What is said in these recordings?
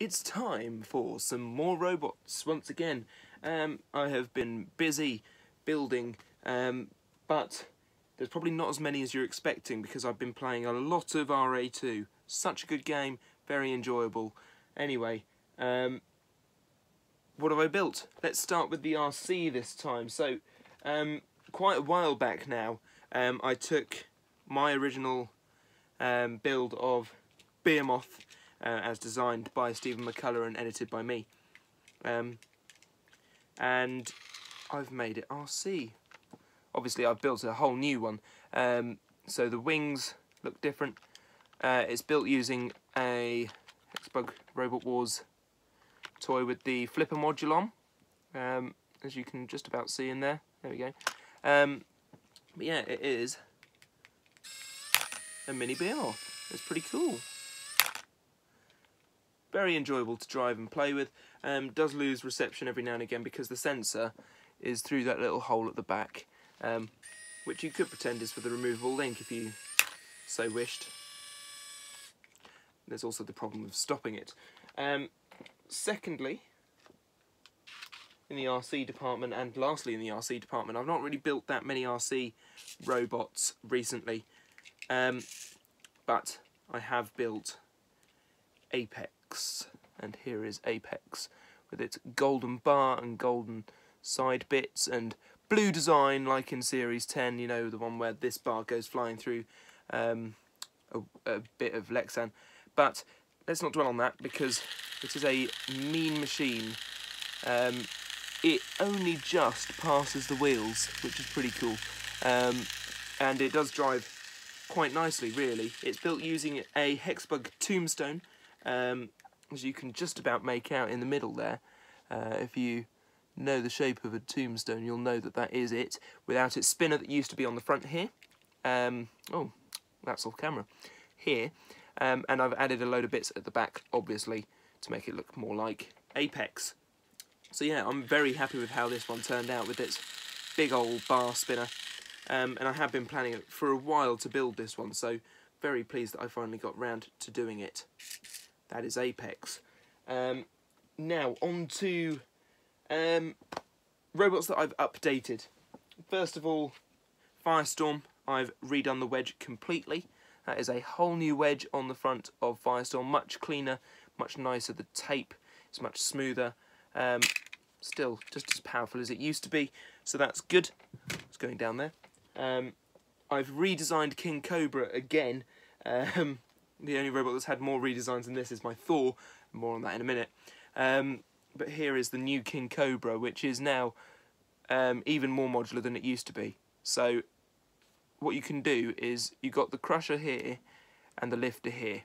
it's time for some more robots once again. Um, I have been busy building, um, but there's probably not as many as you're expecting because I've been playing a lot of RA2. Such a good game, very enjoyable. Anyway, um, what have I built? Let's start with the RC this time. So, um, quite a while back now, um, I took my original um, build of Behemoth uh, as designed by Stephen McCullough and edited by me. Um, and I've made it RC. Obviously, I've built a whole new one. Um, so the wings look different. Uh, it's built using a Hexbug Robot Wars toy with the flipper module on, um, as you can just about see in there. There we go. Um, but yeah, it is a mini Behemoth. It's pretty cool very enjoyable to drive and play with. Um, does lose reception every now and again because the sensor is through that little hole at the back, um, which you could pretend is for the removable link if you so wished. There's also the problem of stopping it. Um, secondly, in the RC department, and lastly in the RC department, I've not really built that many RC robots recently, um, but I have built Apex And here is Apex with its golden bar and golden side bits and blue design like in Series 10, you know, the one where this bar goes flying through um, a, a bit of Lexan. But let's not dwell on that because it is a mean machine. Um, it only just passes the wheels, which is pretty cool. Um, and it does drive quite nicely, really. It's built using a Hexbug Tombstone, um, as you can just about make out in the middle there. Uh, if you know the shape of a tombstone, you'll know that that is it, without its spinner that used to be on the front here. Um, oh, that's off camera. Here, um, and I've added a load of bits at the back, obviously, to make it look more like Apex. So yeah, I'm very happy with how this one turned out with its big old bar spinner. Um, and I have been planning it for a while to build this one, so very pleased that I finally got round to doing it. That is Apex. Um, now, on to um, robots that I've updated. First of all, Firestorm. I've redone the wedge completely. That is a whole new wedge on the front of Firestorm. Much cleaner, much nicer. The tape is much smoother. Um, still just as powerful as it used to be. So that's good. It's going down there. Um, I've redesigned King Cobra again. Um, the only robot that's had more redesigns than this is my Thor. More on that in a minute. Um, but here is the new King Cobra, which is now um, even more modular than it used to be. So what you can do is you've got the crusher here and the lifter here.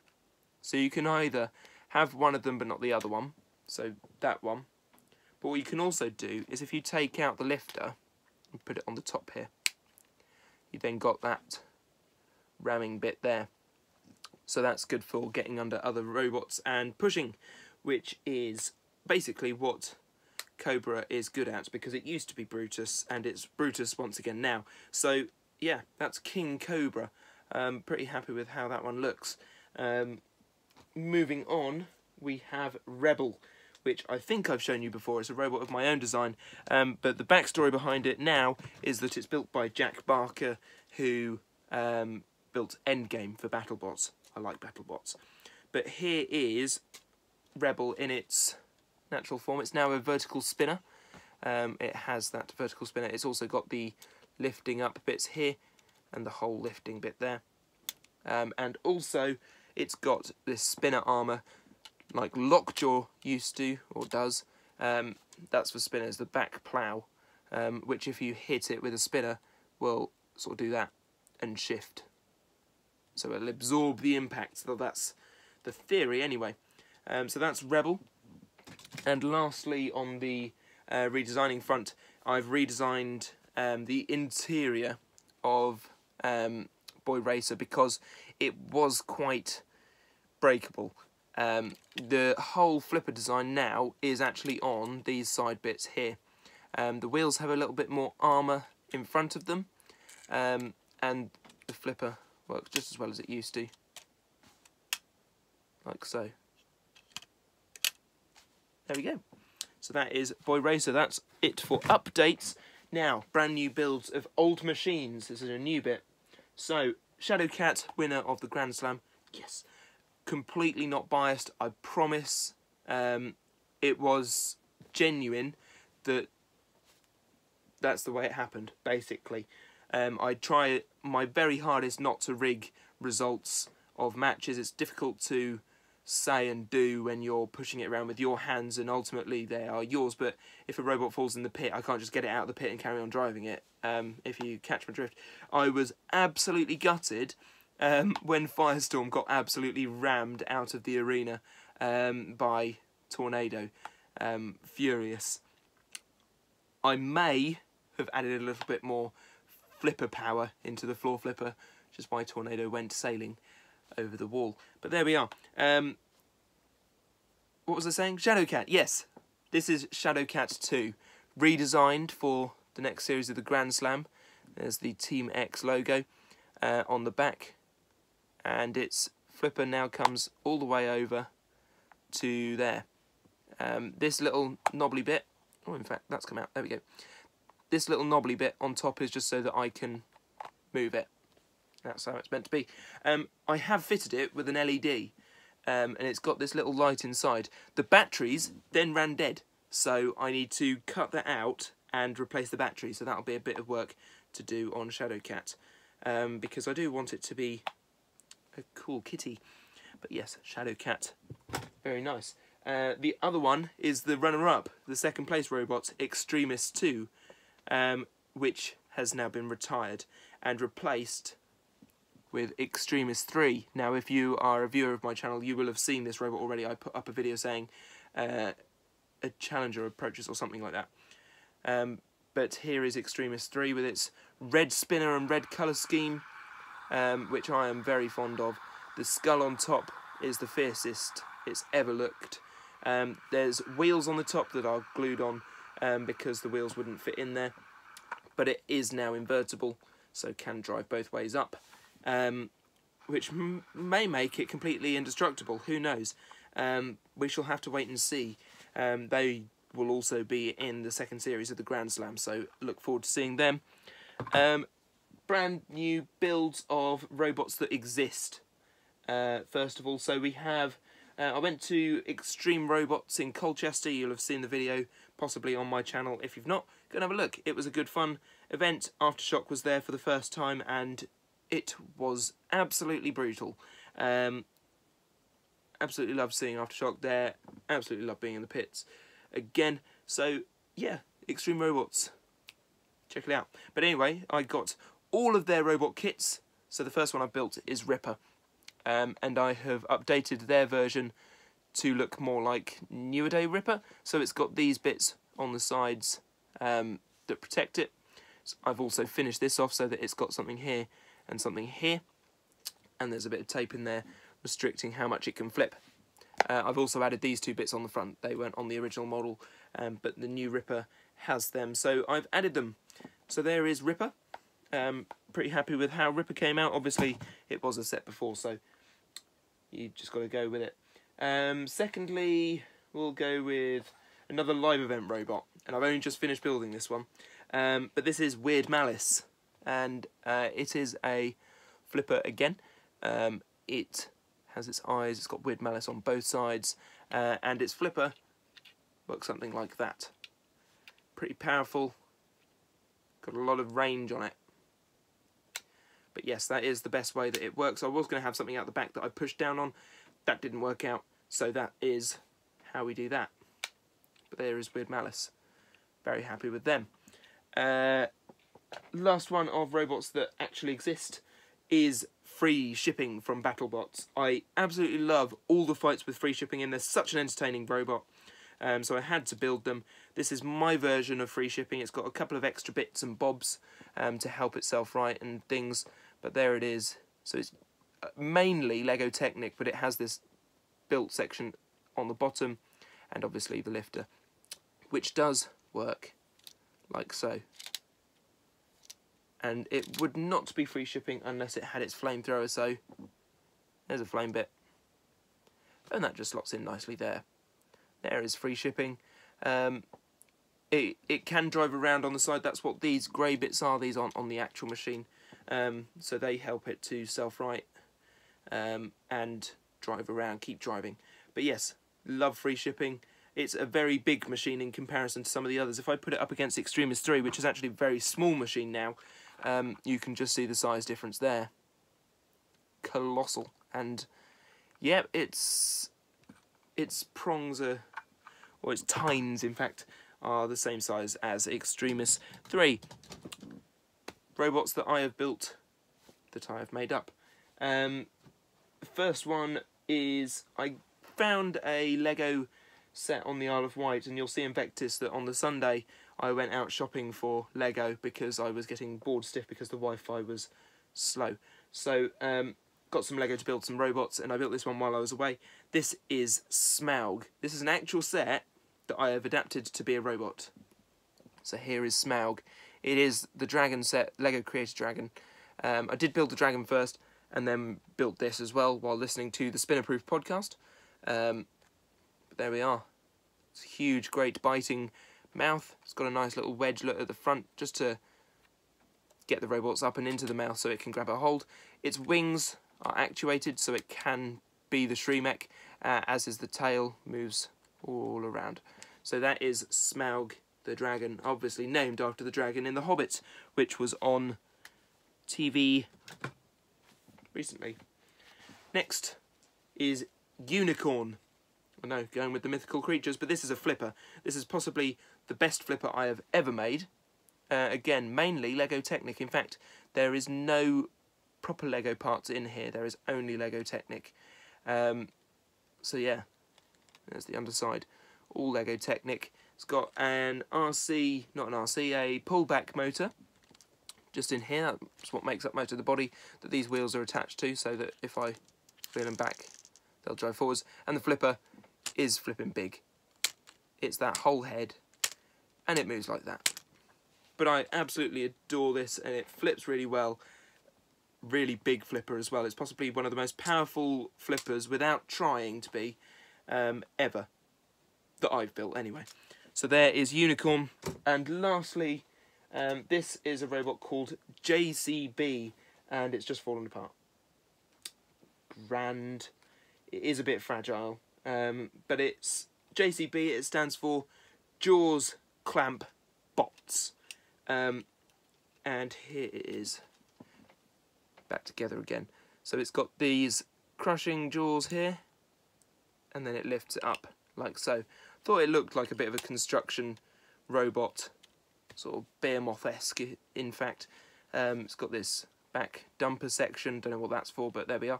So you can either have one of them but not the other one, so that one. But what you can also do is if you take out the lifter and put it on the top here, you then got that ramming bit there. So that's good for getting under other robots and pushing, which is basically what Cobra is good at because it used to be Brutus and it's Brutus once again now. So yeah, that's King Cobra. Um, pretty happy with how that one looks. Um, moving on, we have Rebel, which I think I've shown you before. It's a robot of my own design, um, but the backstory behind it now is that it's built by Jack Barker, who um, built Endgame for BattleBots. I like BattleBots. But here is Rebel in its natural form. It's now a vertical spinner. Um, it has that vertical spinner. It's also got the lifting up bits here and the whole lifting bit there. Um, and also it's got this spinner armour like Lockjaw used to or does. Um, that's for spinners, the back plough, um, which if you hit it with a spinner will sort of do that and shift so it'll absorb the impact. So that's the theory anyway. Um, so that's Rebel. And lastly, on the uh, redesigning front, I've redesigned um, the interior of um, Boy Racer because it was quite breakable. Um, the whole flipper design now is actually on these side bits here. Um, the wheels have a little bit more armour in front of them um, and the flipper works just as well as it used to. Like so. there we go. So that is Boy Racer. That's it for updates. Now, brand new builds of old machines. This is a new bit. So, Shadowcat, winner of the Grand Slam. Yes. Completely not biased, I promise. Um, it was genuine that that's the way it happened, basically. Um, I try my very hardest not to rig results of matches. It's difficult to say and do when you're pushing it around with your hands and ultimately they are yours but if a robot falls in the pit I can't just get it out of the pit and carry on driving it um, if you catch my drift I was absolutely gutted um, when Firestorm got absolutely rammed out of the arena um, by Tornado um, furious I may have added a little bit more flipper power into the floor flipper which is why Tornado went sailing over the wall. But there we are. Um, what was I saying? Shadowcat, yes. This is Shadowcat 2, redesigned for the next series of the Grand Slam. There's the Team X logo uh, on the back. And its flipper now comes all the way over to there. Um, this little knobbly bit, oh in fact that's come out, there we go. This little knobbly bit on top is just so that I can move it. That's how it's meant to be. Um, I have fitted it with an LED, um, and it's got this little light inside. The batteries then ran dead, so I need to cut that out and replace the battery. So that'll be a bit of work to do on Shadowcat, um, because I do want it to be a cool kitty. But yes, Shadowcat, very nice. Uh, the other one is the runner-up, the second place robot, Extremis 2, um, which has now been retired and replaced with Extremis 3. Now, if you are a viewer of my channel, you will have seen this robot already. I put up a video saying uh, a Challenger approaches or something like that. Um, but here is Extremis 3 with its red spinner and red colour scheme, um, which I am very fond of. The skull on top is the fiercest it's ever looked. Um, there's wheels on the top that are glued on um, because the wheels wouldn't fit in there. But it is now invertible, so can drive both ways up um, which may make it completely indestructible. Who knows? Um, we shall have to wait and see. Um, they will also be in the second series of the Grand Slam, so look forward to seeing them. Um, brand new builds of robots that exist. Uh, first of all, so we have. Uh, I went to Extreme Robots in Colchester. You'll have seen the video possibly on my channel. If you've not, go and have a look. It was a good fun event. Aftershock was there for the first time and it was absolutely brutal. Um, absolutely love seeing Aftershock there. Absolutely love being in the pits again. So yeah, Extreme Robots. Check it out. But anyway, I got all of their robot kits. So the first one I built is Ripper. Um, and I have updated their version to look more like newer day Ripper. So it's got these bits on the sides um, that protect it. So I've also finished this off so that it's got something here and something here and there's a bit of tape in there restricting how much it can flip. Uh, I've also added these two bits on the front. They weren't on the original model, um, but the new Ripper has them. So I've added them. So there is Ripper. Um, pretty happy with how Ripper came out. Obviously, it was a set before, so you just got to go with it. Um, secondly, we'll go with another live event robot. And I've only just finished building this one. Um, but this is Weird Malice and uh, it is a flipper again. Um, it has its eyes, it's got weird malice on both sides, uh, and its flipper looks something like that. Pretty powerful, got a lot of range on it. But yes, that is the best way that it works. I was going to have something out the back that I pushed down on. That didn't work out, so that is how we do that. But there is Weird Malice. Very happy with them. Uh, last one of robots that actually exist is free shipping from BattleBots. I absolutely love all the fights with free shipping in. They're such an entertaining robot. Um, so I had to build them. This is my version of free shipping. It's got a couple of extra bits and bobs um, to help itself right and things. But there it is. So it's mainly Lego Technic, but it has this built section on the bottom and obviously the lifter, which does work like so and it would not be free shipping unless it had its flamethrower so there's a flame bit and that just slots in nicely there There is free shipping. Um, it, it can drive around on the side. That's what these grey bits are. These aren't on the actual machine. Um, so they help it to self-right um, and drive around, keep driving. But yes, love free shipping. It's a very big machine in comparison to some of the others. If I put it up against Extremis 3, which is actually a very small machine now, um, you can just see the size difference there. Colossal. And, yeah, it's... Its prongs are... Or its tines, in fact, are the same size as Extremis 3. Robots that I have built, that I have made up. Um, first one is I found a Lego set on the Isle of Wight, and you'll see in Vectis that on the Sunday I went out shopping for Lego because I was getting bored stiff because the Wi-Fi was slow. So um, got some Lego to build some robots, and I built this one while I was away. This is Smaug. This is an actual set that I have adapted to be a robot. So here is Smaug. It is the dragon set, Lego Creator Dragon. Um, I did build the dragon first, and then built this as well while listening to the Spinnerproof podcast. Um, but there we are. It's a huge, great biting mouth. It's got a nice little wedge look at the front just to get the robots up and into the mouth so it can grab a hold. Its wings are actuated so it can be the Shremek, uh, as is the tail, moves all around. So that is Smaug the dragon, obviously named after the dragon in The Hobbit, which was on TV recently. Next is Unicorn. I know, going with the mythical creatures, but this is a flipper. This is possibly the best flipper I have ever made. Uh, again, mainly Lego Technic. In fact, there is no proper Lego parts in here. There is only Lego Technic. Um, so yeah, there's the underside. All Lego Technic. It's got an RC, not an RC, a pullback motor just in here. That's what makes up most of the body that these wheels are attached to, so that if I wheel them back, they'll drive forwards. And the flipper is flipping big. It's that whole head, and it moves like that. But I absolutely adore this, and it flips really well. Really big flipper as well. It's possibly one of the most powerful flippers, without trying to be, um, ever. That I've built, anyway. So there is Unicorn. And lastly, um, this is a robot called JCB, and it's just fallen apart. Grand. It is a bit fragile, um, but it's JCB. It stands for Jaws Clamp Bots. Um, and here it is back together again. So it's got these crushing jaws here, and then it lifts it up like so. Thought it looked like a bit of a construction robot sort of Behemoth-esque, in fact. Um, it's got this back dumper section, don't know what that's for, but there we are.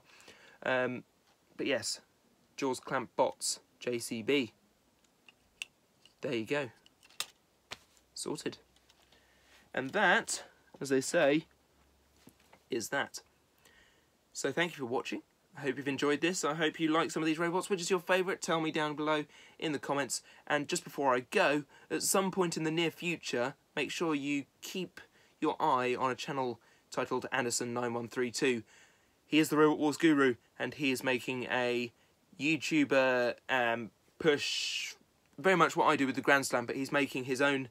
Um, but yes, Jaws Clamp Bots, JCB. There you go. Sorted. And that, as they say, is that. So thank you for watching. I hope you've enjoyed this. I hope you like some of these robots. Which is your favourite? Tell me down below in the comments. And just before I go, at some point in the near future, make sure you keep your eye on a channel titled Anderson9132. He is the Robot Wars guru, and he is making a YouTuber um, push, very much what I do with the Grand Slam, but he's making his own,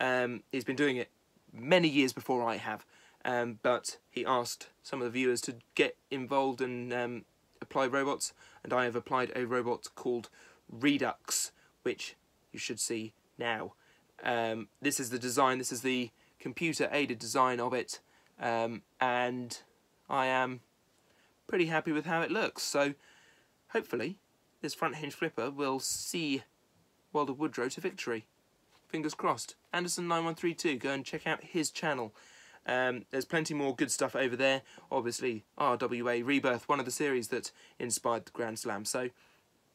um, he's been doing it many years before I have. Um, but he asked some of the viewers to get involved and um, apply robots, and I have applied a robot called Redux, which you should see now. Um, this is the design, this is the computer-aided design of it, um, and I am pretty happy with how it looks. So hopefully this front hinge flipper will see of Woodrow to victory. Fingers crossed. Anderson9132, go and check out his channel. Um, there's plenty more good stuff over there. Obviously, RWA Rebirth, one of the series that inspired the Grand Slam. So,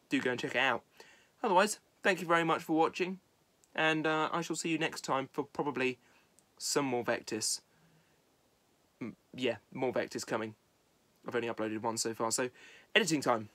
do go and check it out. Otherwise, thank you very much for watching. And uh, I shall see you next time for probably some more Vectis. Yeah, more Vectis coming. I've only uploaded one so far, so editing time.